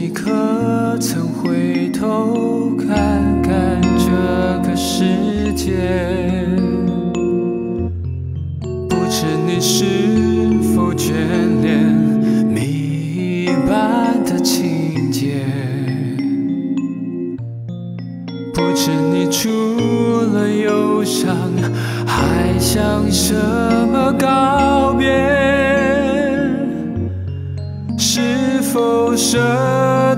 你可曾回头看看这个世界？不知你是否眷恋谜一般的情节。不知你除了忧伤，还想什么？否舍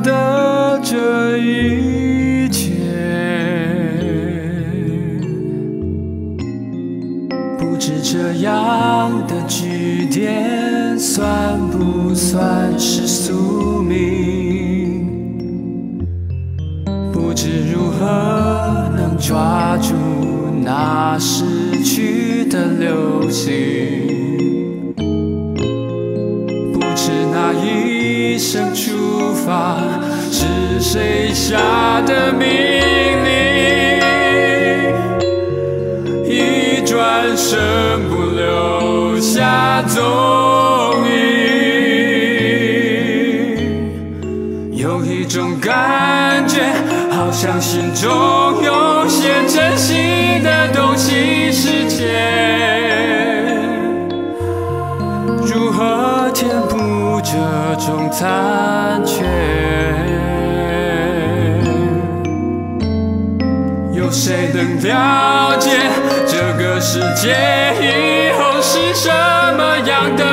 得这一切？不知这样的句点算不算是宿命？不知如何能抓住那逝去的流星，声出发是谁下的命令，一转身不留下踪影。有一种感觉，好像心中有这种残缺？有谁能了解这个世界以后是什么样的